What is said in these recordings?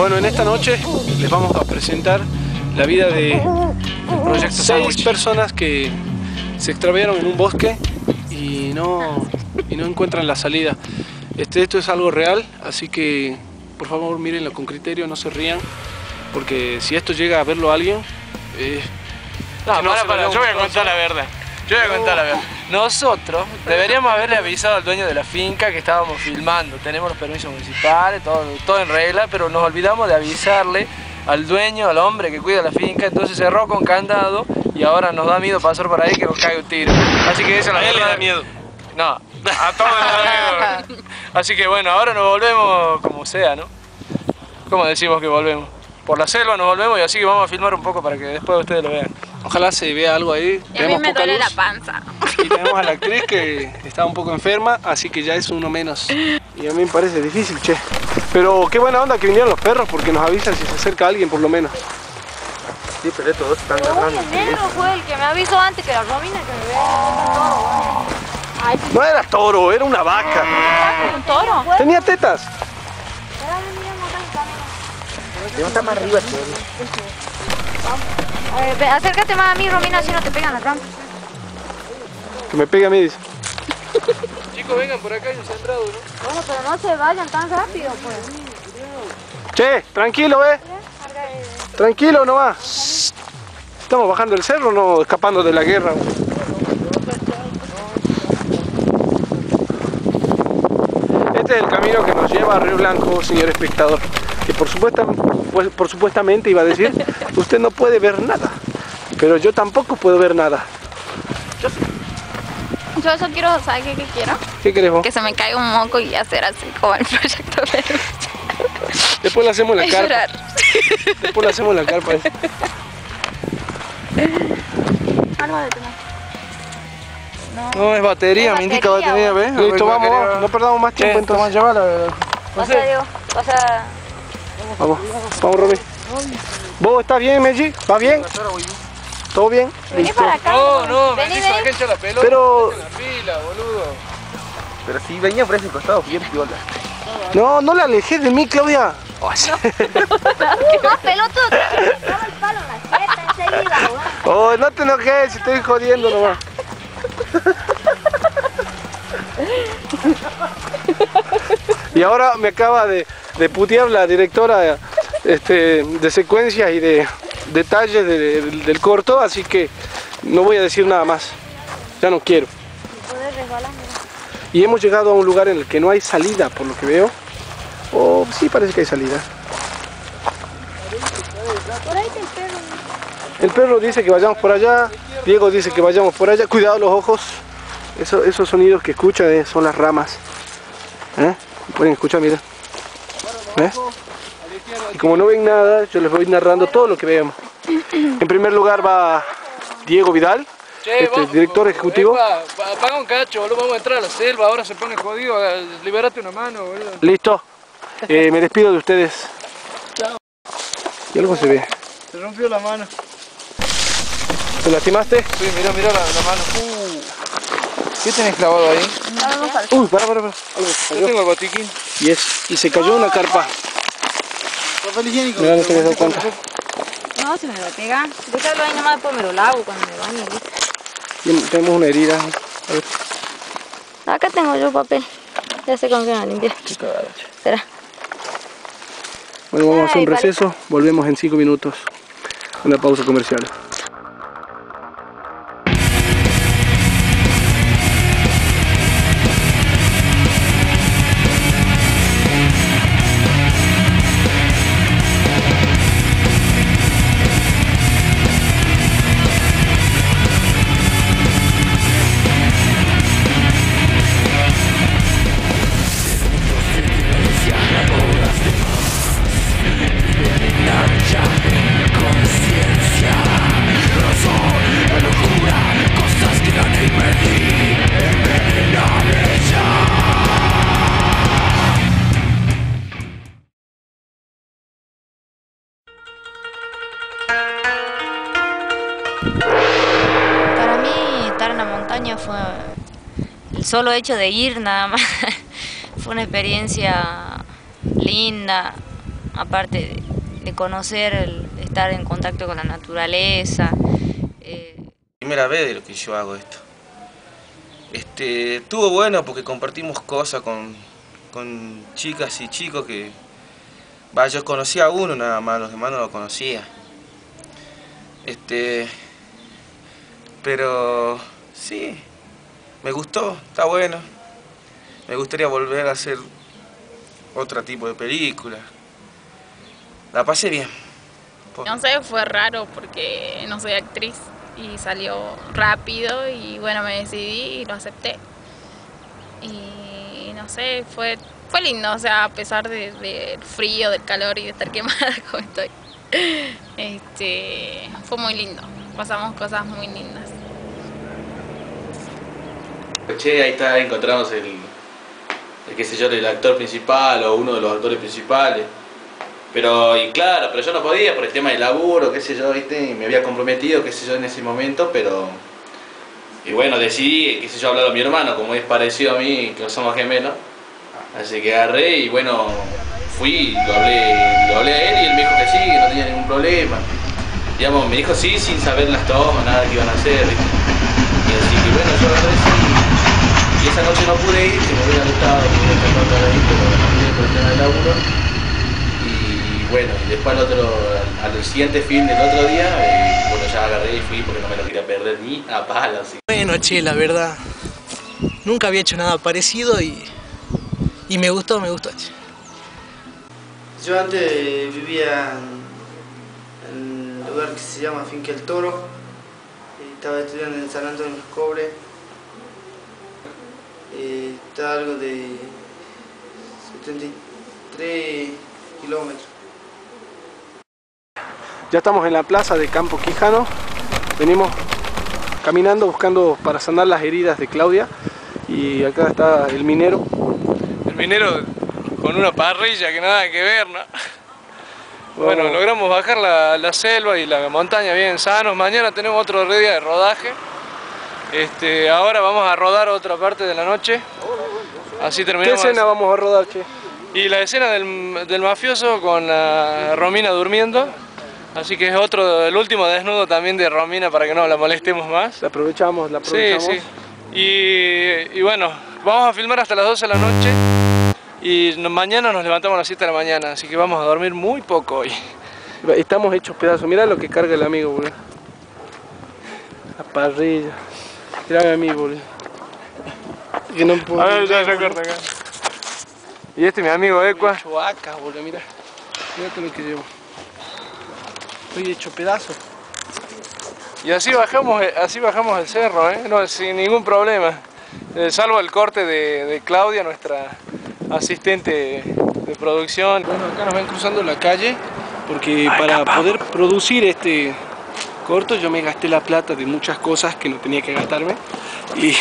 Bueno, en esta noche les vamos a presentar la vida de seis personas que se extraviaron en un bosque y no, y no encuentran la salida. Este, esto es algo real, así que por favor mírenlo con criterio, no se rían, porque si esto llega a verlo alguien... Eh, no, no, para, para, yo voy a contar la verdad. Yo voy a contar la verdad. Nosotros deberíamos haberle avisado al dueño de la finca que estábamos filmando. Tenemos los permisos municipales, todo, todo en regla, pero nos olvidamos de avisarle al dueño, al hombre que cuida la finca, entonces cerró con candado y ahora nos da miedo pasar por ahí que nos caiga un tiro. Así que esa es la él le verdad. da miedo. No, a todos nos da miedo. Así que bueno, ahora nos volvemos como sea, ¿no? ¿Cómo decimos que volvemos? Por la selva nos volvemos y así que vamos a filmar un poco para que después ustedes lo vean. Ojalá se vea algo ahí. Y a mí Tenemos me duele la panza. Y tenemos a la actriz que está un poco enferma, así que ya es uno menos. Y a mí me parece difícil, che. Pero qué buena onda que vinieron los perros porque nos avisan si se acerca alguien por lo menos. Sí, pero estos dos están Uy, agarrando. el negro fue el que me avisó antes que la Romina que me vea. Ay, sí, No era toro, era una vaca. un toro. Tenía tetas. Está más arriba, tío. A ver, ve, acércate más a mí, Romina, así no te pegan las ramas. Que me pegue a mí, dice. Chicos, vengan por acá, un sembrado, ¿no? Bueno, pero no se vayan tan rápido, pues. Che, tranquilo, eh. Tranquilo nomás. Estamos bajando el cerro, no escapando de la guerra. Este es el camino que nos lleva a Río Blanco, señor espectador. Que por, supuesta, pues, por supuestamente iba a decir, usted no puede ver nada. Pero yo tampoco puedo ver nada. Yo eso quiero, ¿sabes qué, qué quiero? ¿Qué querés vos? Que se me caiga un moco y hacer así como el proyecto de Después le hacemos la carpa. llorar. Después le hacemos la carpa. Algo de tener. No, es batería, Es me indica batería, ¿ves? Listo, vamos, vamos, no perdamos más tiempo entonces. llévala. Pasa, Diego. Pasa. Vamos, vamos, Romy. ¿Vos estás bien, Meji? ¿Va bien? ¿Todo bien? Vení Listo. para acá. No, no, me Vení, gente a la pelota. Pero- la fila, boludo. Pero si venía por ese costado, bien piola. No, no la alejes de mí, Claudia. Uh, más pelotudo. Dame el palo en la jeta enseguida. Oh, no te enojes, estoy jodiendo nomás. Y ahora me acaba de, de putear la directora este, de secuencias y de detalles de- del- corto, así que no voy a decir nada más. Ya no quiero. Y hemos llegado a un lugar en el que no hay salida, por lo que veo. O sí parece que hay salida. El perro dice que vayamos por allá, Diego dice que vayamos por allá. Cuidado los ojos. Eso- esos sonidos que escuchan eh, son las ramas. ¿Eh? Pueden escuchar, mira. ¿Ves? Y como no ven nada, yo les voy narrando todo lo que veamos. En primer lugar va Diego Vidal, Che, este, vamos, director ejecutivo. epa, apaga un cacho, boludo, vamos a entrar a la selva, ahora se pone jodido, eh, liberate una mano, boludo. Listo. Eh, me despido de ustedes. Y algo se ve. Se rompió la mano. ¿Te lastimaste? Sí, mira, mira la, la mano. Uh. ¿Qué tenés clavado ahí? Uy, para, para, para. Yo tengo el botiquín. Y, es, y se cayó una carpa. Papel higiénico. Mira, no te dado cuenta. No, se me va a pegar. Déjalo ahí nomás, después me lo lavo cuando me. Y Tenemos una herida. A ver. Acá tengo yo papel. Ya sé con qué me va a limpiar. Espera. Bueno, vamos a hacer un vale. receso. Volvemos en 5 minutos. Una pausa comercial. Solo hecho de ir nada más. fue una experiencia linda, aparte de, conocer, estar en contacto con la naturaleza. eh, Primera vez de lo que yo hago esto. Este, estuvo bueno porque compartimos cosas con, con chicas y chicos que... Yo conocía a uno nada más, los demás no lo conocía. Este... Pero... Sí, me gustó, está bueno. Me gustaría volver a hacer otro tipo de película. La pasé bien. No sé, fue raro porque no soy actriz y salió rápido y bueno, me decidí y lo acepté. Y no sé, fue, fue lindo, o sea, a pesar de- del frío, del calor y de estar quemada como estoy. Este, fue muy lindo, pasamos cosas muy lindas. Che, ahí está, encontramos el, qué sé yo, el actor principal o uno de los actores principales. Pero, y claro, pero yo no podía por el tema del laburo, qué sé yo, viste, y me había comprometido, qué sé yo, en ese momento, pero... Y bueno, decidí, qué sé yo, hablar a mi hermano, como es parecido a mí, que no somos gemelos. Así que agarré y bueno, fui lo hablé, hablé a él y él me dijo que sí, que no tenía ningún problema. Digamos, me dijo sí sin saber las tomas, nada que iban a hacer. Y así que bueno, yo agarré sí. Y esa noche no pude ir, que me hubiera gustado, me hubiera encantado estar ahí, pero pude por el tema del laburo. Y bueno, y después al otro, al, al siguiente film del otro día, eh, bueno, ya agarré y fui porque no me lo quería perder ni a palos. así. Bueno, che, la verdad. Nunca había hecho nada parecido y, y me gustó, me gustó, che. Yo antes vivía en, en un lugar que se llama Finca El Toro. y estaba estudiando en San Antonio de los Cobres. Eh, está algo de 73 kilómetros. Ya estamos en la plaza de Campo Quijano. Venimos caminando buscando para sanar las heridas de Claudia. Y acá está el minero. El minero con una parrilla que nada que ver, ¿no? Bueno, logramos bajar la, la selva y la montaña bien sanos. Mañana tenemos otro día de rodaje. Este, ahora vamos a rodar otra parte de la noche. Así ¿Qué terminamos. escena vamos a rodar, che? Y la escena del, del mafioso con la Romina durmiendo. Así que es otro, el último desnudo también de Romina para que no la molestemos más. La aprovechamos, la Sí, aprovechamos. sí. Y, y bueno, vamos a filmar hasta las 12 de la noche y mañana nos levantamos a las 7 de la mañana, así que vamos a dormir muy poco hoy. Estamos hechos pedazos. Mirá lo que carga el amigo, boludo. La parrilla. Mirá a amigo, boludo. Que no puedo. A ver, ya, ya corta acá. Y este es mi amigo Ecua. Chuaca, boludo, mira. Mira todo lo que llevo. Estoy hecho pedazo. Y así bajamos, eh, así bajamos el cerro, ¿eh? no, sin ningún problema. Eh, salvo el corte de, de Claudia, nuestra asistente de producción. Bueno, acá nos ven cruzando la calle porque para poder producir este corto yo me gasté la plata de muchas cosas que no tenía que gastarme y,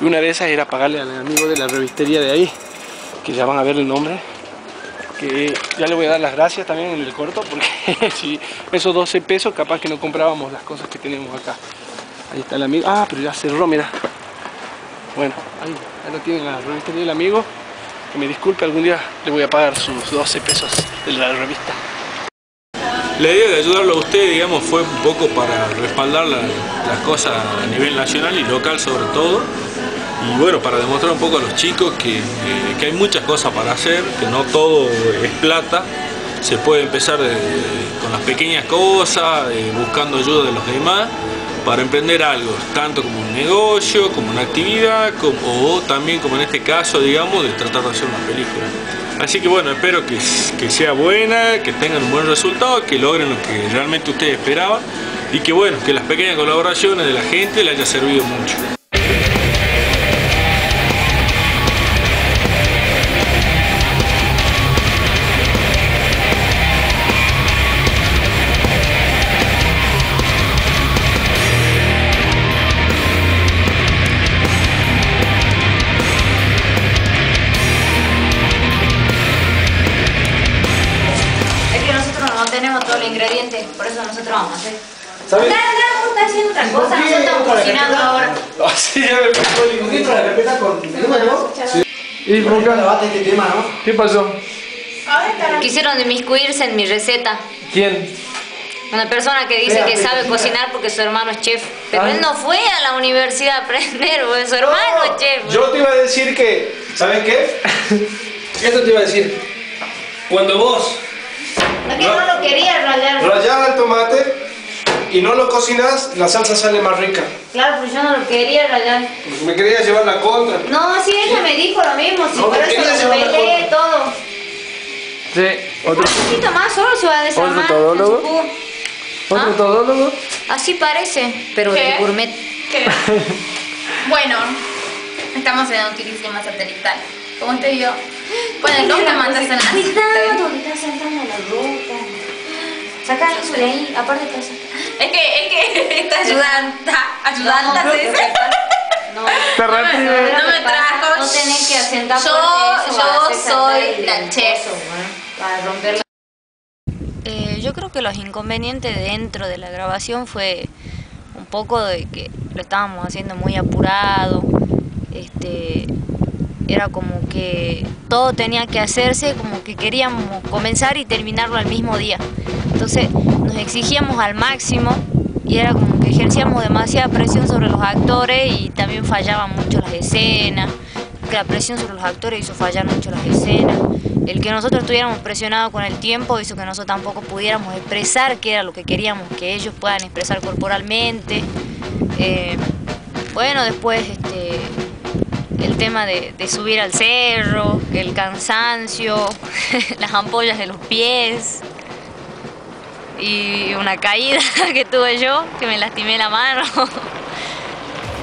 una de esas era pagarle al amigo de la revistería de ahí, que ya van a ver el nombre, que ya le voy a dar las gracias también en el corto porque si esos 12 pesos capaz que no comprábamos las cosas que tenemos acá. Ahí está el amigo, ah, pero ya cerró, mira. Bueno, ahí, ahí lo tiene la revistería del amigo. Que me disculpe, algún día le voy a pagar sus 12 pesos de la revista. La idea de ayudarlo a usted, digamos, fue un poco para respaldar la- las cosas a nivel nacional y local sobre todo. Y bueno, para demostrar un poco a los chicos que, eh, que hay muchas cosas para hacer, que no todo es plata. Se puede empezar con las pequeñas cosas, eh, buscando ayuda de los demás para emprender algo, tanto como un negocio, como una actividad, o también como en este caso, digamos, de tratar de hacer una película. Así que bueno, espero que, que sea buena, que tengan un buen resultado, que logren lo que realmente ustedes esperaban y que bueno, que las pequeñas colaboraciones de la gente les haya servido mucho. ¿Sabes? Acá, estás haciendo otra cosa, nosotros estamos cocinando ahora. Así ya me el ¿Por qué no la respetas con número? ¿Y por qué? este tema, ¿no? ¿Qué pasó? quisieron inmiscuirse en mi receta. ¿Quién? Una persona que dice que sabe cocinar porque su hermano es chef. Pero él no fue a la universidad a aprender, porque su hermano es chef. Yo te iba a decir que, ¿sabes qué? Esto te iba a decir. Cuando vos Es que no lo quería rayar. rayás el tomate y no lo cocinas, la salsa sale más rica. Claro, pero yo no lo quería rayar. Me quería llevar la contra. No, sí, ella me dijo lo mismo, si No, por me eso la peleé todo. Sí, otro, Un poquito más, solo se va a desarmar. ¿Otro todólogo? otro ¿Ah? todólogo. Así parece, pero ¿Qué? de gourmet. ¿Qué? bueno, estamos en utilísima satelital. Como te digo, bueno, no te mandas en la saltando la ropa. Saca eso de ahí, aparte pasa. Es que, es que está ayudando, está ayudando No, No, Te No me, reprime. no me trajo. No tenés que asentar Yo, eso, yo soy el la chef. Para romper Eh, yo creo que los inconvenientes dentro de la grabación fue un poco de que lo estábamos haciendo muy apurado, este, era como que todo tenía que hacerse, como que queríamos comenzar y terminarlo al mismo día. Entonces nos exigíamos al máximo y era como que ejercíamos demasiada presión sobre los actores y también fallaban mucho las escenas, la presión sobre los actores hizo fallar mucho las escenas. El que nosotros estuviéramos presionados con el tiempo hizo que nosotros tampoco pudiéramos expresar qué era lo que queríamos que ellos puedan expresar corporalmente. Eh, bueno, después este, el tema de, subir al cerro, el cansancio, las ampollas de los pies y una caída que tuve yo, que me lastimé la mano.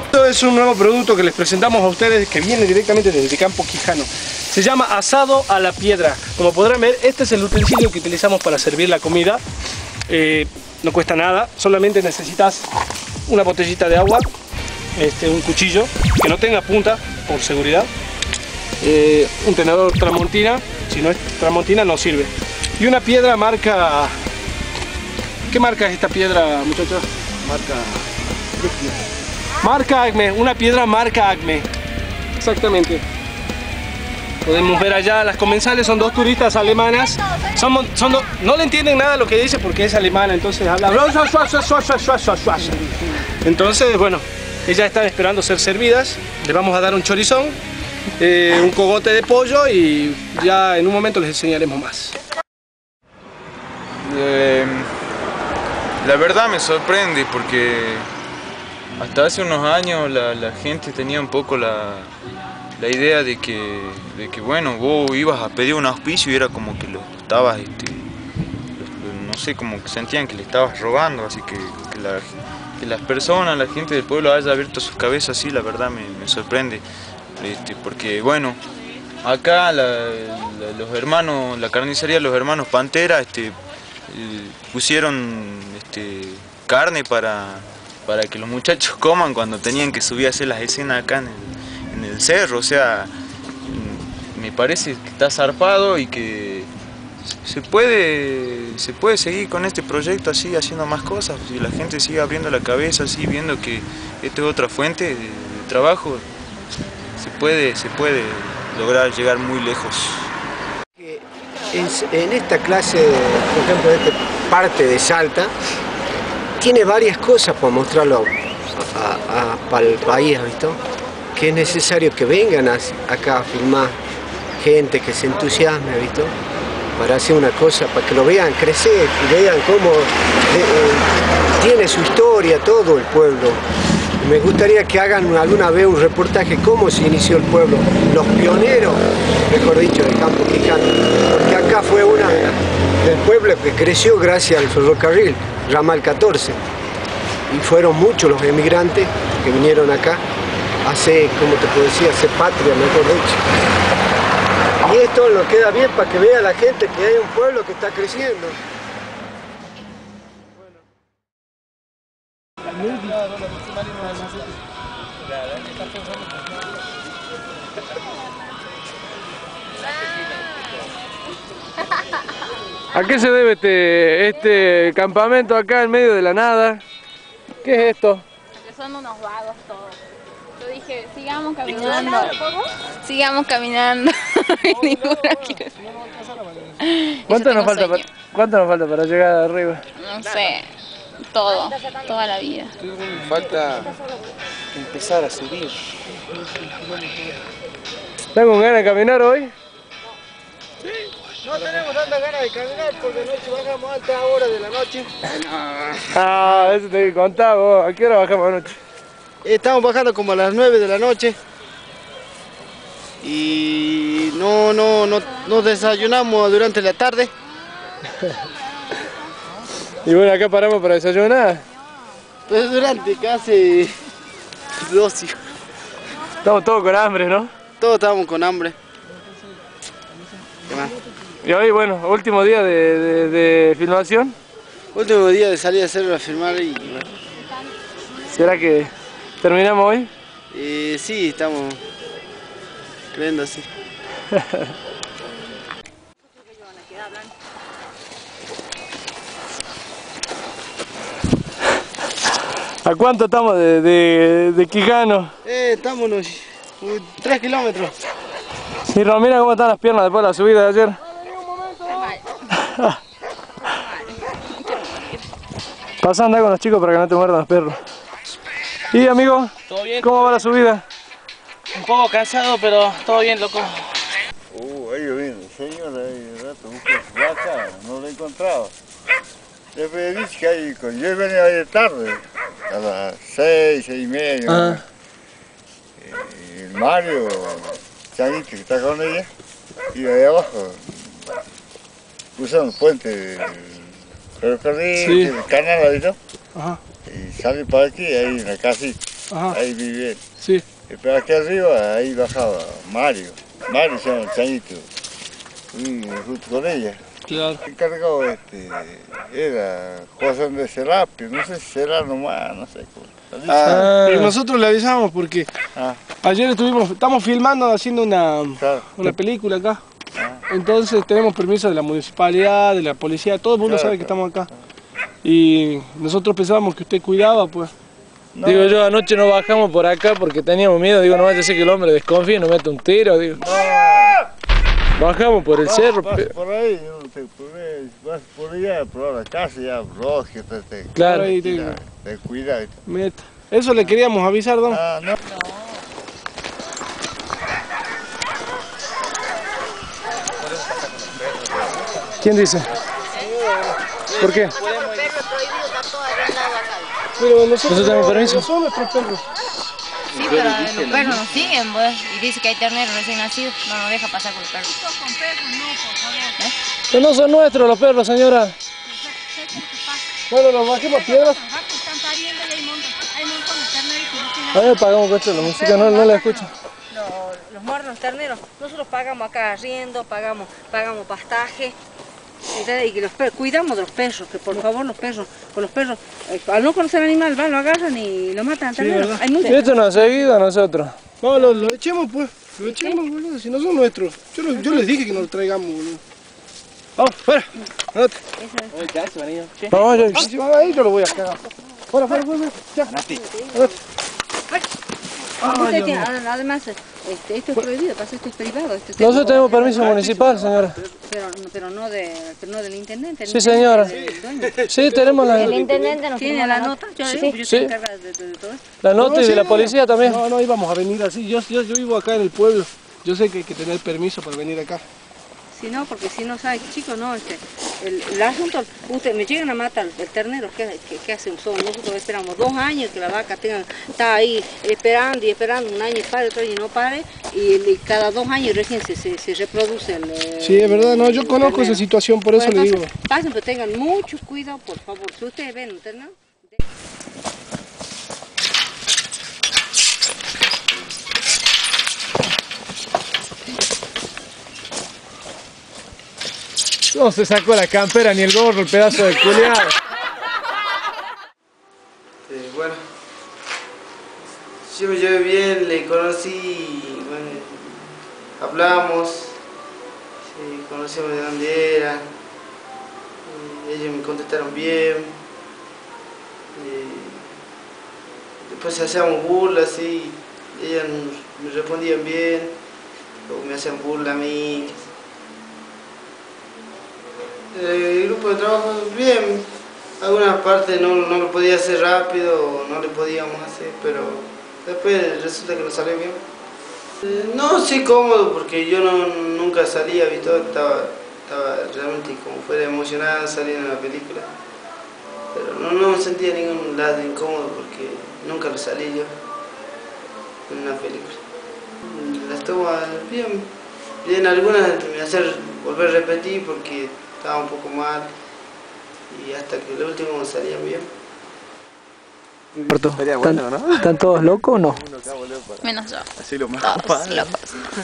Esto es un nuevo producto que les presentamos a ustedes que viene directamente desde Campo Quijano. Se llama asado a la piedra. Como podrán ver, este es el utensilio que utilizamos para servir la comida. Eh, no cuesta nada, solamente necesitas una botellita de agua, este, un cuchillo que no tenga punta por seguridad, eh, un tenedor tramontina, si no es tramontina no sirve, y una piedra marca... ¿Qué marca es esta piedra, muchachos? Marca... Marca Acme, una piedra marca Acme. Exactamente. Podemos ver allá las comensales, son dos turistas alemanas. Son, mon- son do- no le entienden nada lo que dice porque es alemana, entonces habla. Entonces, bueno, ellas están esperando ser servidas. Les vamos a dar un chorizón, eh, un cogote de pollo y ya en un momento les enseñaremos más. Eh, la verdad me sorprende porque hasta hace unos años la, gente tenía un poco la, la idea de que, de que, bueno, vos ibas a pedir un auspicio y era como que lo estabas, este, no sé, como que sentían que le estabas robando, así que, que, la- que las personas, la gente del pueblo haya abierto sus cabezas así, la verdad me, sorprende, este, porque bueno, acá la- los hermanos, la carnicería de los hermanos Pantera, este, eh, pusieron este, carne para, para que los muchachos coman cuando tenían que subir a hacer las escenas acá en el, en el cerro, o sea, me parece que está zarpado y que se puede, se puede seguir con este proyecto así, haciendo más cosas, si la gente sigue abriendo la cabeza así, viendo que esta es otra fuente de, trabajo, se puede, se puede lograr llegar muy lejos. En esta clase, por ejemplo, de esta parte de Salta, tiene varias cosas para mostrarlo a- para el país, ¿visto? Que es necesario que vengan acá a filmar gente que se entusiasme, ¿visto? Para hacer una cosa, para que lo vean crecer y vean cómo eh, eh, tiene su historia todo el pueblo. Me gustaría que hagan alguna vez un reportaje cómo se inició el pueblo, los pioneros, mejor dicho, de Campo Quijano, porque acá fue una del pueblo que creció gracias al ferrocarril, ramal 14, y fueron muchos los emigrantes que vinieron acá a hacer, como te puedo decir, a hacer patria, mejor dicho. Y esto nos queda bien para que vea la gente que hay un pueblo que está creciendo. ¿A qué se debe este, este campamento acá en medio de la nada? ¿Qué es esto? Que son unos vagos todos. Sigamos caminando. Sigamos caminando. Quiere. ¿Cuánto nos, tengo falta para, ¿Cuánto nos falta para llegar arriba? No sé. Todo. Toda la vida. Falta empezar a subir. ¿Están con ganas de caminar hoy? No tenemos tanta ganas de caminar porque anoche bajamos a altas horas de la noche. Ah, eso te contar vos. ¿A qué hora bajamos anoche? Estamos bajando como a las 9 de la noche. Y no, no, no, no desayunamos durante la tarde. Y bueno, acá paramos para desayunar. Pues durante casi 12. Estamos todos con hambre, ¿no? Todos estábamos con hambre. ¿Qué más? Y hoy, bueno, último día de, de- de filmación. Último día de salir a hacer la firmar y. ¿Será que terminamos hoy? Eh, sí, estamos creyendo así. ¿A cuánto estamos de, de, de Quijano? Eh, estamos unos 3 kilómetros. Y Romina, ¿cómo están las piernas después de la subida de ayer? Pasá a andar con los chicos para que no te muerdan los perros. ¿Y amigo? ¿Todo bien? ¿Cómo va la subida? Un poco cansado, pero todo bien, loco. Uh, ahí viene, señor, ahí un rato vaca, no la he encontrado. Después dice que ahí, con yo venía ayer tarde, a las seis, seis y media. Ah. Y el Mario, Changuito, que está con ella, y ahí abajo, cruzando el puente del ferrocarril, Sí. el canal ahí, ¿no? Ajá. Sale para aquí, ahí en la casita, Ajá. ahí vive él. Sí. Y pero aquí arriba, ahí bajaba Mario. Mario se llama el Chanito. Y junto con ella. Claro. El encargado este, era José de Serapio, no sé si será nomás, no sé. cómo. Ah, y nosotros le avisamos porque Ah. ayer estuvimos, estamos filmando, haciendo una, una película acá. Entonces tenemos permiso de la municipalidad, de la policía, todo el mundo Claro, sabe que estamos acá. Y nosotros pensábamos que usted cuidaba, pues. Digo yo, anoche no bajamos por acá porque teníamos miedo. Digo, no vaya a ser que el hombre desconfíe y nos mete un tiro. Digo. Bajamos por el Vas- cerro. vas por ahí, ahí, vas por allá, por la casa ya, rojo, te, te, Claro. te, Ahí te, te cuida. Meta. Eso le queríamos avisar, don. Ah, no. ¿Quién dice? ¿Por qué? Pero nosotros, ¿Nosotros tenemos permiso? No son nuestros perros. Sí, pero los perros nos siguen, pues. Y dice que hay terneros recién nacidos. No nos deja pasar con los perros. Pero no son nuestros los perros, señora. Bueno, nos bajemos piedras. A ver, pagamos con esto la música, no, no la escucho. Los, los muertos terneros, nosotros pagamos acá arriendo, pagamos, pagamos pastaje. ¿Entendés? Y que los perros, cuidamos de los perros, que por favor los perros, con los perros, eh, al no conocer al animal, van, lo agarran y lo matan Sí, ternero. ¿verdad? Hay muchos. Y esto nos ha seguido a nosotros. No, lo, lo echemos, pues. Lo echemos, boludo. Si no son nuestros. Yo, lo- yo les dije que nos lo traigamos, boludo. Vamos, fuera. Andate. Vamos, yo. Si van ahí, yo lo voy a cagar. Fuera, fuera, fuera. fuera. Ya. Andate. Ah, Ay, mío. además, este, esto es prohibido, pasa esto es privado. Esto es Nosotros tenemos permiso municipal, señora. Pero, pero, no, de, pero no del intendente. el Sí, señora. Sí, tenemos la, El intendente nos tiene la nota. Yo, Sí. yo Sí. encargada de, de- de todo esto. la nota y sí, de la no. policía también. No, no íbamos a venir así. Yo, yo, yo vivo acá en el pueblo. Yo sé que hay que tener permiso para venir acá. Si no, porque si no sabe, chicos, no, este, el, el asunto, usted, me llegan a matar el ternero, ¿qué, qué, qué hacen? Son, nosotros esperamos dos años que la vaca tenga, está ahí esperando y esperando, un año y pare, otro año y no pare, y, y cada dos años recién se, se, se reproduce el... eh, Sí, es verdad. No, yo conozco esa situación, por eso le digo. Pasen, pero tengan mucho cuidado, por favor. Si ustedes ven un ternero, No se sacó la campera ni el gorro, el pedazo de culiado. Bueno, yo me llevé bien, le conocí, bueno, hablamos, sí, conocimos de dónde era, ellos me contestaron bien, después hacíamos burlas y, ellas me respondían bien, o me hacían burla a mí. El grupo de trabajo, bien, algunas partes no, no lo podía hacer rápido, no le podíamos hacer, pero después resulta que lo salió bien. Eh, No, sí cómodo, porque yo no, nunca salía, ¿viste? Estaba, estaba realmente como fuera emocionada salir en la película. Pero no, no sentía ningún lado incómodo porque nunca lo salí yo en una película. Las tomas bien, bien algunas me hacer volver a repetir porque estaba un poco mal y hasta que el último salían bien. Sería bueno, ¿Están, ¿no? ¿Están todos locos o no? Menos yo. Así lo más Todos locos.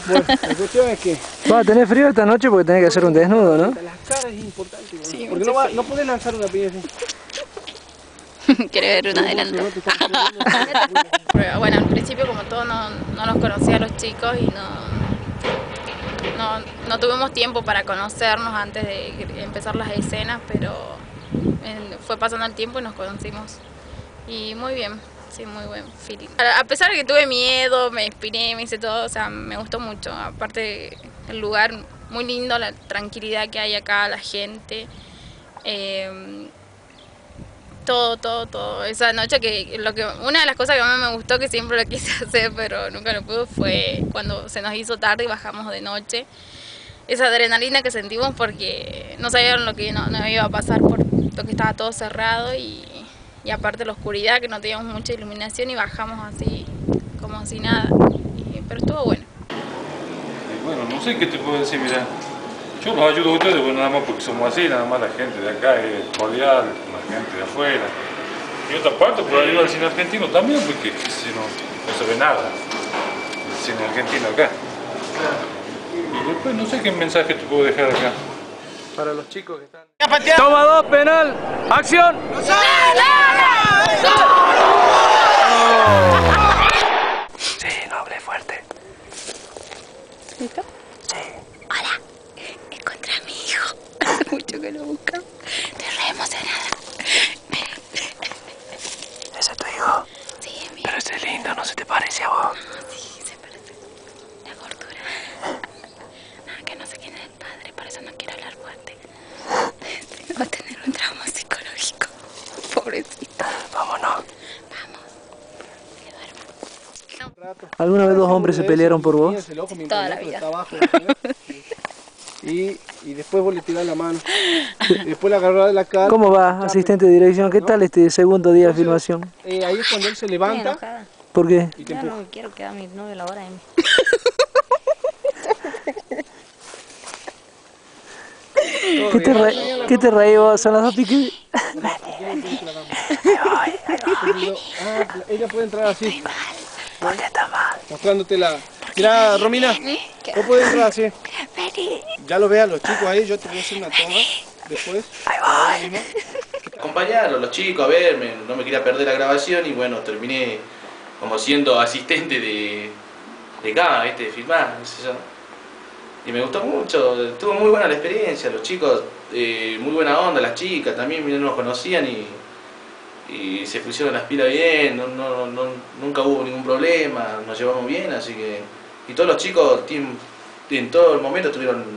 Bueno, la cuestión es que... Va a tener frío esta noche porque tenés que hacer un desnudo, ¿no? Las caras es importante, Sí, porque no, va- no podés lanzar una piña así. Quiere ver un adelanto. Bueno, al principio como todo no, no nos conocía a los chicos y no, no, no tuvimos tiempo para conocernos antes de empezar las escenas, pero fue pasando el tiempo y nos conocimos. Y muy bien, sí, muy buen feeling. A pesar de que tuve miedo, me inspiré, me hice todo, o sea, me gustó mucho. Aparte, el lugar muy lindo, la tranquilidad que hay acá, la gente. Eh, todo, todo, todo. Esa noche que, lo que una de las cosas que más me gustó, que siempre lo quise hacer, pero nunca lo pude, fue cuando se nos hizo tarde y bajamos de noche. Esa adrenalina que sentimos porque no sabían lo que no- nos iba a pasar por lo que estaba todo cerrado y, y aparte la oscuridad, que no teníamos mucha iluminación y bajamos así como si nada. Pero estuvo bueno. Bueno, no sé qué te puedo decir, mira. Yo los ayudo a ustedes, bueno, nada más porque somos así, nada más la gente de acá es cordial, gente de afuera. Y otra parte, por ayudar al cine argentino también, porque si no, no se ve nada. El cine argentino acá. Y después no sé qué mensaje te puedo dejar acá. Para los chicos que están... Toma dos, penal, acción. Sí, no hablé fuerte. ¿Listo? Sí. Hola, encontré a mi hijo. Hace mucho que lo buscamos. Estoy re emocionada. Pero ese es lindo, ¿no se te parece a vos? Sí, se parece. La gordura. Ah, que no sé quién es el padre, por eso no quiero hablar fuerte. Va a tener un trauma psicológico. Pobrecito. Vámonos. ¿Alguna vez dos hombres se pelearon por vos? Toda la vida. Y, y después vos le tirás la mano. Después la agarrás de la cara. ¿Cómo va, asistente de dirección? ¿Qué tal este segundo día de filmación? Eh, ahí es cuando él se levanta. ¿Por qué? y te Ya empuja. no quiero que haga mi novio la hora de mí. ¿Qué te, re ¿Qué te reí vos? ¿Son las dos piques? Ah, ella puede entrar así. ¿Por qué está mal? Mostrándote la... Mira, Romina, vos podés entrar así. Ya lo vean los chicos ahí, yo te voy a hacer una toma después. Ahora mismo. acompañarlos, los chicos, a verme, no me quería perder la grabación y bueno, terminé como siendo asistente de, de cámara, ¿viste? de filmar, qué sé yo. Y me gustó mucho, estuvo muy buena la experiencia, los chicos, eh, muy buena onda, las chicas también no nos conocían y, y se pusieron las pilas bien, no, no, no, nunca hubo ningún problema, nos llevamos bien, así que... Y todos los chicos en todo el momento tuvieron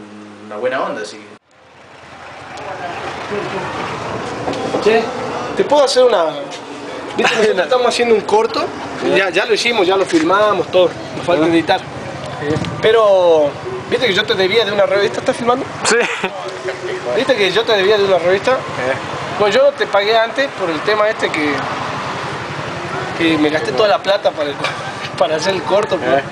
una buena onda, así que... Che, ¿te puedo hacer una...? Viste, nosotros estamos haciendo un corto, ya, ya lo hicimos, ya lo filmamos, todo, nos falta editar. Pero, ¿viste que yo te debía de una revista? ¿Estás filmando? Sí. ¿Viste que yo te debía de una revista? Bueno, yo te pagué antes por el tema este que, que me gasté toda la plata para, el- para hacer el corto. pues.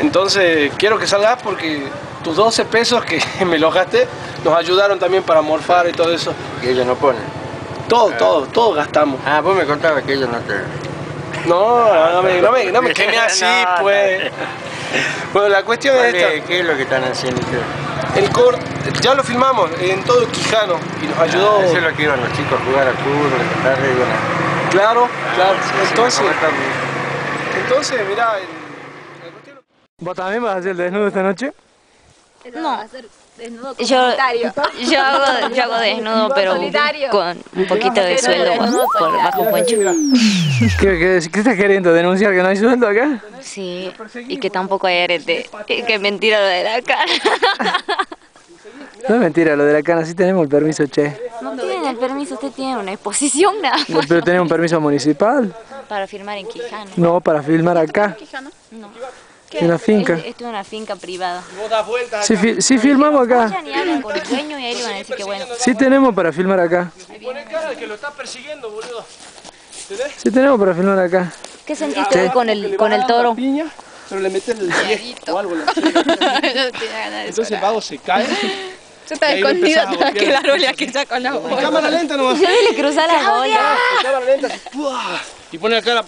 Entonces, quiero que salgas porque tus 12 pesos que me los gasté nos ayudaron también para morfar y todo eso. Que ellos no ponen. Todo, todo, todo gastamos. Ah, vos me contabas que ellos no te... No, no, no me, no me, no me quemé así, No, pues. Bueno, la cuestión es ¿Qué, esta. ¿Qué es lo que están haciendo ustedes? El corto, ya lo filmamos en todo Quijano y nos ayudó. Ah, eso es lo que iban los chicos a jugar a fútbol, a a... Claro, claro. Sí, sí, Entonces, entonces, mirá, ¿Vos también vas a hacer el desnudo esta noche? No, Desnudo Yo, yo, hago, yo hago desnudo, pero Solitario. con un poquito de sueldo por bajo poncho. ¿Qué, qué, qué estás queriendo? ¿Denunciar que no hay sueldo acá? Sí, y que tampoco hay arete. Y que mentira lo de la cara. No es mentira, lo de la cana sí tenemos el permiso, che. No tienen el permiso, usted tiene una exposición nada más. Pero tenemos un permiso municipal. Para firmar en Quijano. No, para filmar acá. No. En la finca. Es- Esto es una finca privada. Sí, fi- sí filmamos acá. Y y. Sí tenemos para filmar acá. Sí tenemos para filmar acá. ¿Qué sentiste hoy con el, con el toro? Pero le metes el pie o algo. en la Entonces el vago se cae. Yo estaba Y ahí lo escondida empezás a atrás que golpear. el árbol aquí ya con la En bola. cámara lenta nomás. Yo le cruzar las bolas. En cámara lenta. Y pone la cara.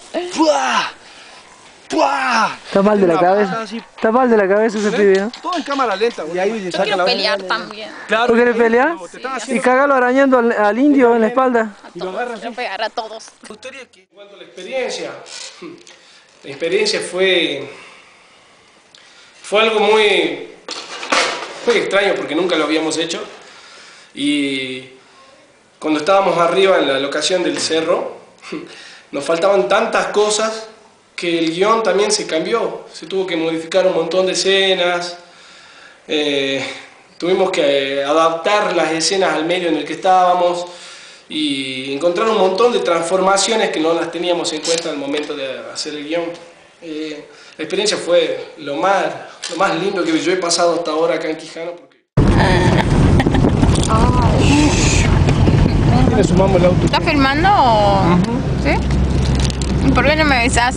Está mal de la cabeza. así. Está mal de la cabeza ese pibe, ¿no? Todo en cámara lenta. Y ahí Yo quiero pelear también. Claro. ¿Tú quieres pelear? Y cagalo arañando al, al indio en la espalda. Y lo agarras. Quiero pegar a todos. En cuanto a la experiencia, la experiencia fue, fue algo muy, muy extraño porque nunca lo habíamos hecho. Y cuando estábamos arriba en la locación del cerro, nos faltaban tantas cosas que el guion también se cambió. Se tuvo que modificar un montón de escenas. eh, tuvimos que eh, adaptar las escenas al medio en el que estábamos y encontrar un montón de transformaciones que no las teníamos en cuenta al momento de hacer el guion. Eh, la experiencia fue lo más, lo más lindo que yo he pasado hasta ahora acá en Quijano. Porque... ¿Quién le sumamos el auto? ¿Estás filmando o...? ¿Sí? ¿Y ¿Por qué no me avisas?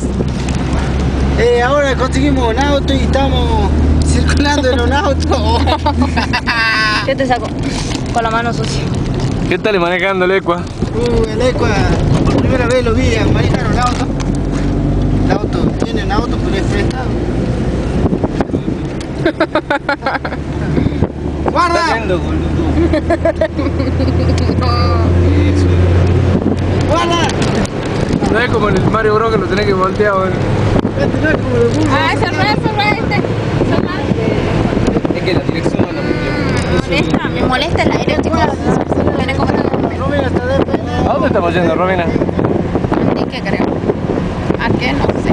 Eh, ahora conseguimos un auto y estamos circulando en un auto. Yo te saco con la mano sucia. ¿Qué tal manejando el Ecua? Uh, el Ecua, por primera vez lo vi a manejar un auto. El auto, tiene un auto, pero es prestado. ¡Guarda! ¡Guarda! No es como en el Mario Bros que lo tenés que voltear, bueno. Este no es como los buses. Ah, ese no es este. Es que la dirección no molesta, me molesta el aire, chicos. ¿A dónde estamos yendo, Romina? ¿Qué creo? ¿A qué? No sé.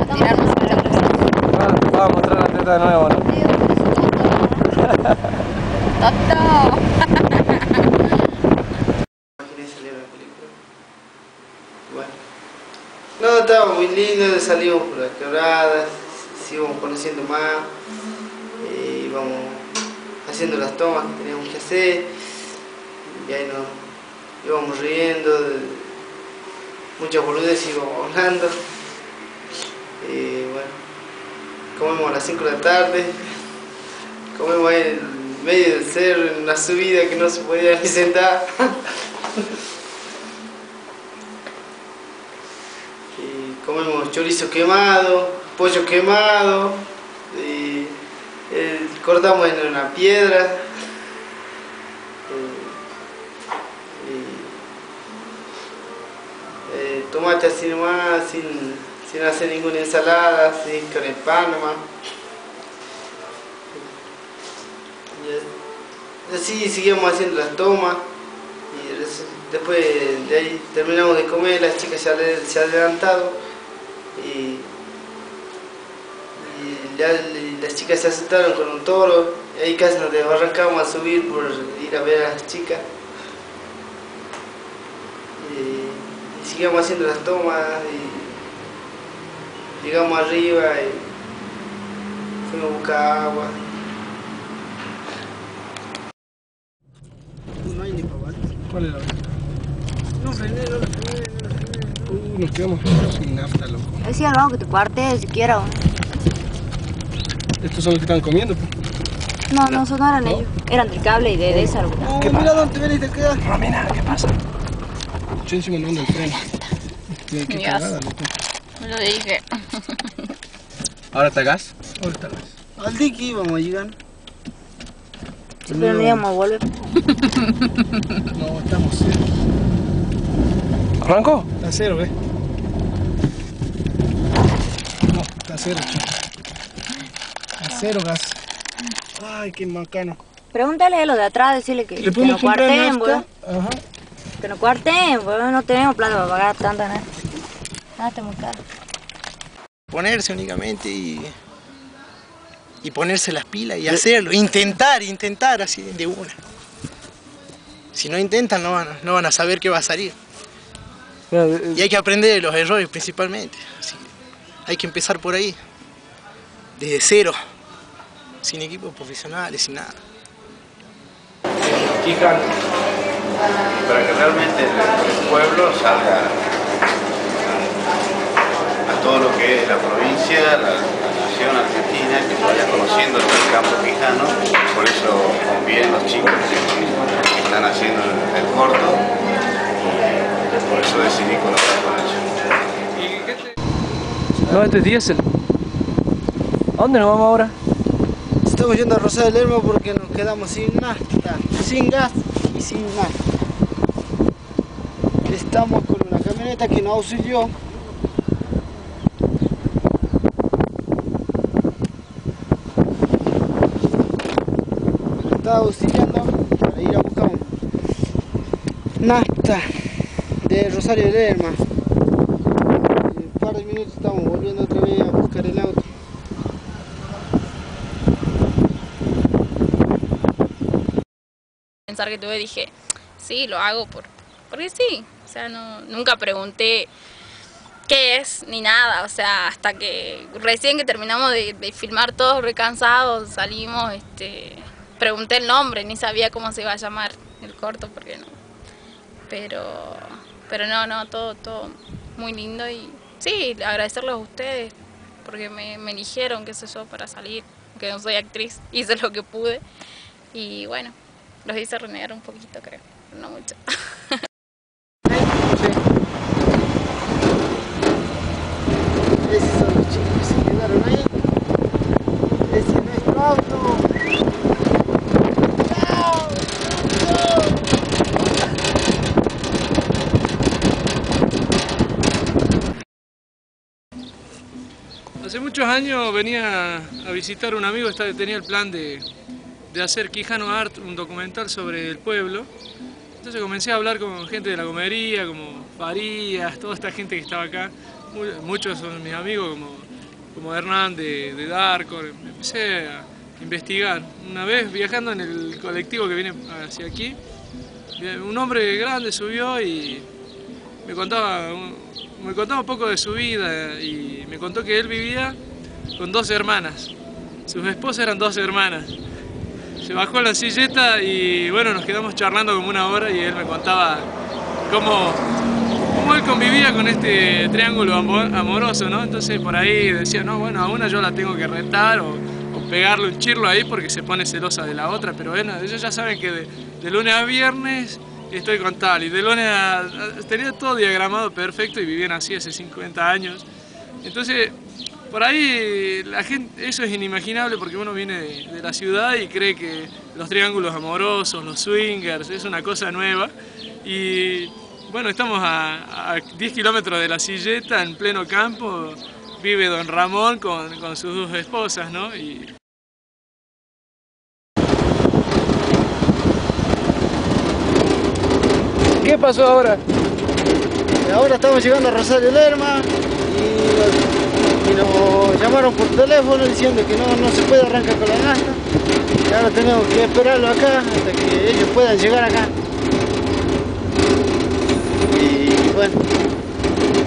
A tirarnos a la Ah, vamos a mostrar la teta de nuevo, ¿no? ¡Toto! Bueno. No, estaba muy lindo, salimos por las quebradas, íbamos conociendo más, eh, íbamos haciendo las tomas que teníamos que hacer, y ahí nos íbamos riendo, muchas boludeces íbamos hablando, y bueno, comemos a las 5 de la tarde, comemos ahí en medio del cerro, en una subida que no se podía ni sentar. y comemos chorizo quemado, pollo quemado, eh, cortamos en una piedra. y, eh, tomate así nomás, sin, sin hacer ninguna ensalada, así con el pan nomás. Y así seguimos haciendo las tomas y después de ahí terminamos de comer, las chicas ale- se han adelantado y, y ya las chicas se asustaron con un toro y ahí casi nos desbarrancamos a subir por ir a ver a las chicas y, y seguimos haciendo las tomas y llegamos arriba y fuimos a buscar agua. No hay ni para ¿Cuál es la No frené, no frené. Uh, nos quedamos sin nafta, loco. Decía algo que te cuarte siquiera. ¿o? Estos son los que están comiendo. pues. No, no, eso no eran ellos. Eran del cable y de, de esa alguna. Oh, mira dónde veniste a quedar. Romina, ¿qué pasa? Yo encima no ando el tren. Qué, qué cagada, loco. Lo dije. ¿Ahora está gas? Ahora está gas. Al dique íbamos a llegar. Sí, pero no íbamos a volver. No, estamos cero. ¿Arrancó? Está cero, ¿ves? No, está cero, chico. Está cero gas. Ay, qué macano. Pregúntale a los de atrás, decirle que, ¿Le que comprar cuarten, weón. Ajá. Que nos cuarten, weón. No tenemos plata para pagar tanta nada. Nada, está muy caro. Ponerse únicamente y. Y ponerse las pilas y hacerlo. Intentar, intentar así de una. Si no intentan, no van, a- no van a saber qué va a salir. Y hay que aprender de los errores principalmente. Así que hay que empezar por ahí. Desde cero. Sin equipos profesionales, sin nada. Quijano, para que realmente el, pueblo salga a, todo lo que es la provincia, la, nación argentina, que se vaya conociendo el campo quijano, por eso convienen los chicos que, están haciendo el, el corto, por eso decidí colaborar con ellos. No, este es diésel. ¿A dónde nos vamos ahora? Estamos yendo a Rosario del Lerma porque nos quedamos sin nafta, sin gas y sin nafta. Estamos con una camioneta que nos auxilió. Nos está auxiliando para ir a buscar nafta de Rosario Lerma. En un par de minutos estamos volviendo otra vez a buscar el auto. pensar que tuve dije, sí, lo hago por, porque sí. O sea, no, nunca pregunté qué es ni nada. O sea, hasta que recién que terminamos de, de filmar todos recansados, salimos, este, pregunté el nombre, ni sabía cómo se iba a llamar el corto, porque no. Pero, pero no, no, todo, todo muy lindo y sí, agradecerles a ustedes porque me, me eligieron, qué sé yo, para salir, que no soy actriz, hice lo que pude y bueno, los hice renegar un poquito, creo, no mucho. Esos chicos se quedaron ahí. Ese auto. Hace muchos años venía a visitar un amigo, tenía el plan de, de hacer Quijano Art, un documental sobre el pueblo. Entonces comencé a hablar con gente de la comería, como Farías, toda esta gente que estaba acá. Mu- Muchos son mis amigos, como, como Hernán de, de Darko. Empecé a investigar. Una vez viajando en el colectivo que viene hacia aquí, un hombre grande subió y me contaba, me contaba un poco de su vida y me contó que él vivía con dos hermanas. Sus esposas eran dos hermanas. Se bajó en la silleta y bueno, nos quedamos charlando como una hora y él me contaba cómo, cómo él convivía con este triángulo amo- amoroso, ¿no? Entonces por ahí decía, no, bueno, a una yo la tengo que retar o, o pegarle un chirlo ahí porque se pone celosa de la otra, pero bueno, ellos ya saben que de lunes a viernes estoy con tal y de lunes a... a- tenía todo diagramado perfecto y vivían así hace 50 años. Entonces, por ahí la gente, eso es inimaginable porque uno viene de, la ciudad y cree que los triángulos amorosos, los swingers, es una cosa nueva. Y bueno, estamos a, a 10 kilómetros de la silleta, en pleno campo, vive don Ramón con, con sus dos esposas, ¿no? Y, ¿Qué pasó ahora? Ahora estamos llegando a Rosario Lerma y, y nos llamaron por teléfono diciendo que no, no se puede arrancar con la nafta. Y ahora tenemos que esperarlo acá hasta que ellos puedan llegar acá. Y bueno.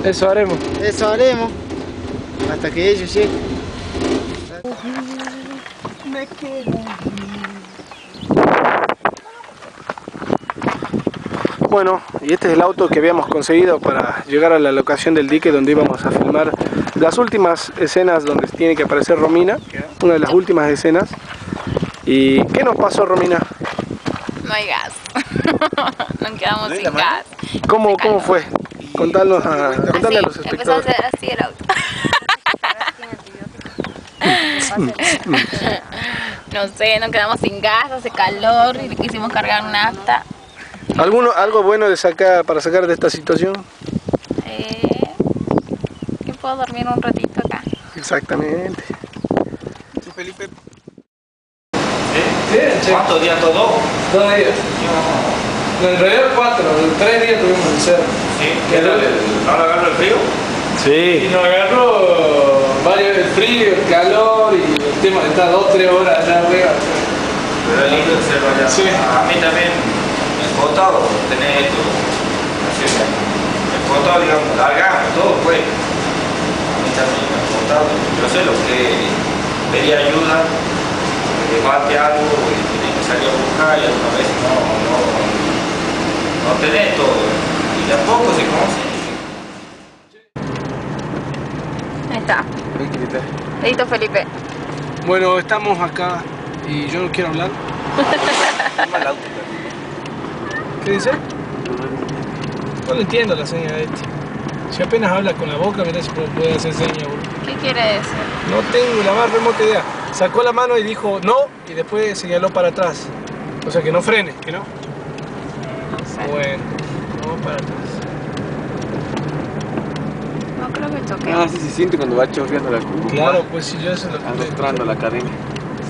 Eso haremos. Eso haremos hasta que ellos lleguen. Me quedo. Bueno, y este es el auto que habíamos conseguido para llegar a la locación del dique donde íbamos a filmar las últimas escenas donde tiene que aparecer Romina, una de las últimas escenas. ¿Y qué nos pasó, Romina? No hay gas. Nos quedamos sin gas. ¿Cómo, cómo fue? Contanos a, contarle a los Así, empezó a espectadores. hacer así el auto. no sé, nos quedamos sin gas, hace calor y le quisimos cargar nafta. ¿Alguno, ¿Algo bueno de sacar, para sacar de esta situación? Eh, que puedo dormir un ratito acá. Exactamente. Felipe. ¿Cuántos días todo? Dos días. No, en realidad cuatro, tres días tuvimos el cerro. Sí, ¿qué tal? ¿No lo agarró el frío? Y nos agarró varios, el frío, el calor y el tema de estar dos, tres horas allá arriba. Pero es lindo el cerro allá. Sí. A mí también esto. Así que me ha costado, digamos, largar todo pues. A mí también me costado. Yo sé lo que pedir ayuda, que falte algo y tenés que salir a buscar y algunas veces no, no, no tenés todo. Y de a poco se conoce. Ahí está. Listo, Felipe. Bueno, estamos acá y yo no quiero hablar. ¿Qué dice? No lo entiendo la seña de este. Si apenas habla con la boca, mirá si puede- hacer seña, boludo. ¿Qué quiere decir? No tengo la más remota idea. Sacó la mano y dijo no y después señaló para atrás. O sea que no frene, que no. Bueno, vamos para atrás. No creo que toque. Ah, sí se siente cuando va chorreando la curva. Claro, pues si yo eso lo Arrastrando la cadena.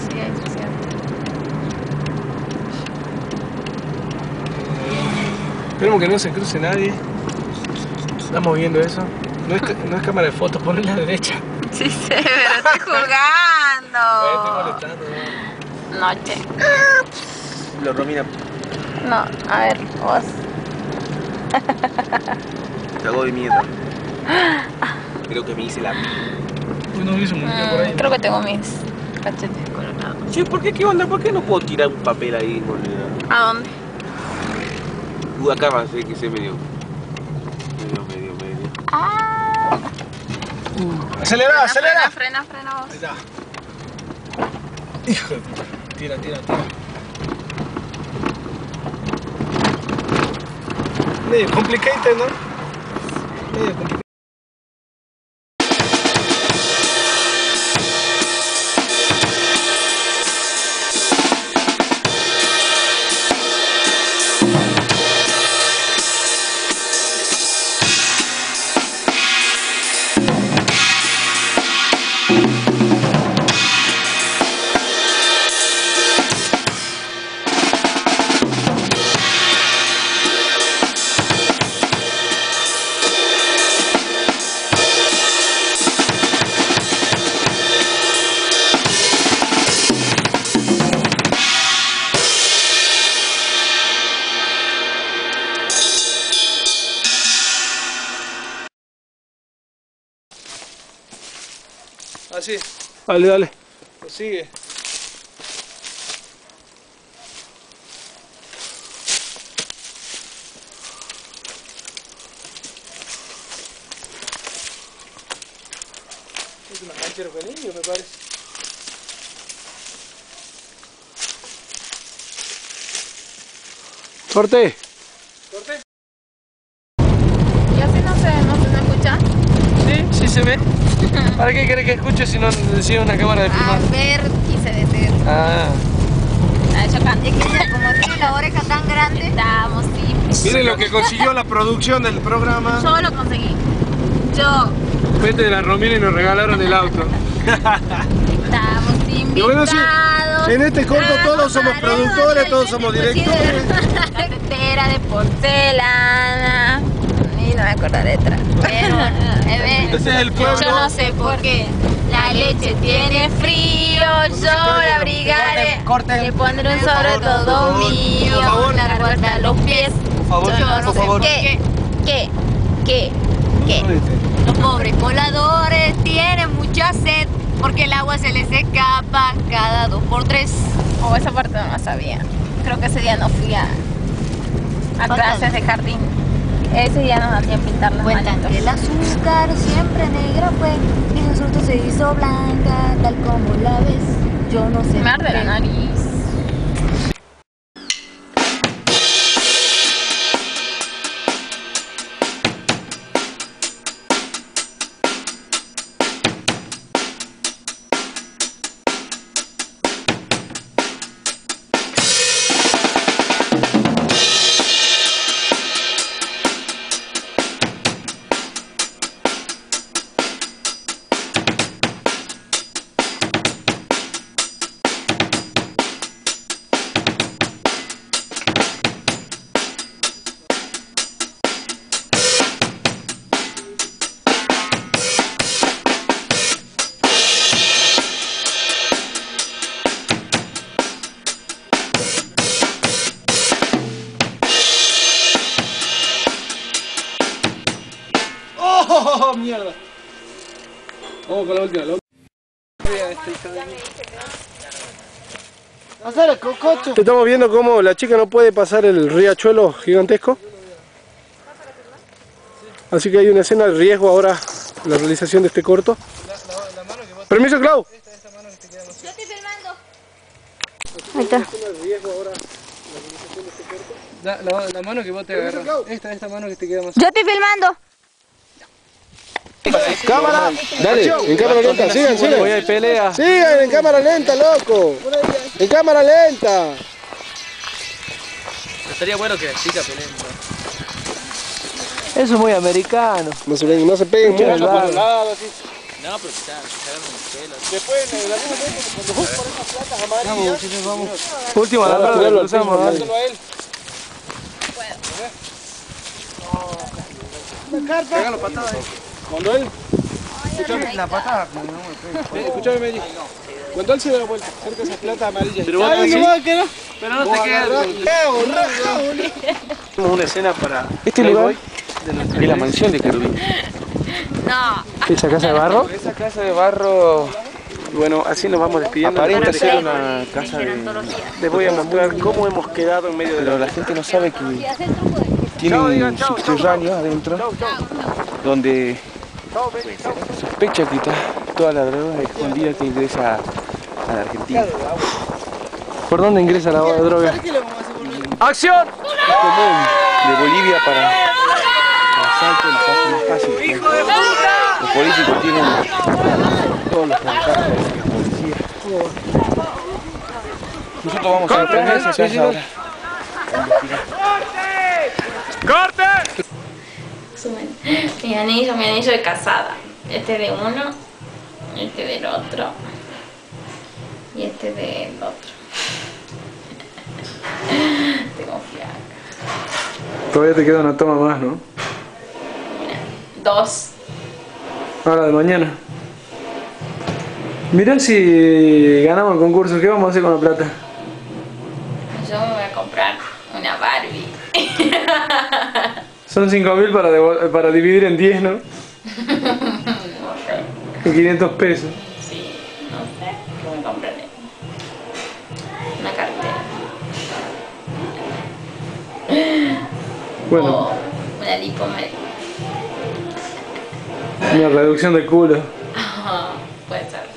Sí, ahí se siente. Esperemos que no se cruce nadie. Estamos viendo eso. No es, ca- no es cámara de fotos, ponle a la derecha. Sí, sí, pero estoy jugando. Noche. Lo Romina, No, a ver, vos. cagó de mierda. Creo que me hice la Uy, no por ahí. Mm, Creo que tengo mis cachetes colorados. Che, ¿por qué? ¿Qué onda? ¿Por qué no puedo tirar un papel ahí? boludo? ¿A dónde? Uh, acá va a ser que se medio. Medio, medio, medio. Ah. Acelera, acelera. Frena, frena, vos. Ahí está. Hijo de puta. Tira, tira, tira. Medio complicated, ¿no? Medio complicado. Dale, dale. Sigue. Es una canchera con niños, me parece. Corte. ¿Y así no se, no se no escucha? Sí, sí se ve. ¿Para qué querés que escuche si no decía una cámara de filmar? A ver, quise decir. Ah. Es que ella, como tiene la oreja tan grande, estamos simples. Miren lo que consiguió la producción del programa. Yo lo conseguí. Yo. Pete de la Romina y nos regalaron el auto. Estamos Y bueno, sí, invitados. en este corto todos somos productores, todos somos directores. La tetera de porcelana. No me acuerdo la letra. Pero, eh, Ese es el pueblo. Yo no sé por qué. La leche tiene frío, yo la abrigaré. Le pondré un sobre todo mío. Largo hasta los pies. Por favor, Yo no por sé favor. qué. ¿Qué? ¿Qué? ¿Qué? Los pobres voladores tienen mucha sed porque el agua se les escapa cada dos por tres. Oh, esa parte no la sabía. Creo que ese día no fui a, a clases de jardín. Ese día nos hacían pintar las Cuentan manitos. que el azúcar siempre negra fue y de susto se hizo blanca, tal como la ves. Yo no sé. La nariz. Cococho. Estamos viendo cómo la chica no puede pasar el riachuelo gigantesco. Así que hay una escena de riesgo ahora en la realización de este corto. Permiso, Clau. Ahí está. La, la, la mano que vos te agarras. Esta, esta mano que te queda más. Yo estoy filmando. Cámara. Dale, en cámara lenta, sigan, sigan. Voy a pelea. Sigan en cámara lenta, loco. En cámara lenta. Estaría bueno que las chicas peleen. Eso es muy americano. No se, no se peguen mucho. No, pero se pelos. Después, en algún momento, cuando pones las placas amarillas... Vamos, Último, la Vamos, verdad, tirarlo al cruzamos. a él. Pégalo patada ahí. Cuando él... Escuchame. La patada. Eh, Escuchame, Mary. Cuando él se dé la vuelta, cerca de esas platas amarillas. Pero vos Ahí así. nomás, que no. Pero no te y- Tenemos una escena para Este lugar es la mansión de Querubín. No. esa casa de barro. Esa casa de barro bueno, así nos vamos despidiendo. aparenta ser una casa de... Les voy a mostrar cómo hemos quedado en medio de Pero la... gente no sabe que tiene un subterráneo adentro donde sospecha está toda la droga escondida que ingresa a la Argentina. ¿Por dónde ingresa la droga? ¡Acción! Común de Bolivia para el asalto el paso más fácil. Los políticos tienen todos los contactos de la policía. Nosotros vamos a en esa casa ahora. Suben. Mi anillo, mi anillo de casada. Este de uno, este del otro y este del otro. Tengo fiaca. Todavía te queda una toma más, ¿no? Dos. Ahora de mañana. Mirá si ganamos el concurso, ¿qué vamos a hacer con la plata? Yo me voy a comprar una Barbie. Son 5.000 para, para dividir en 10, ¿no? En 500 pesos. Sí, no sé. ¿Qué me compraré? Una cartera. Bueno, O una lipomer. una reducción de culo. Puede ser.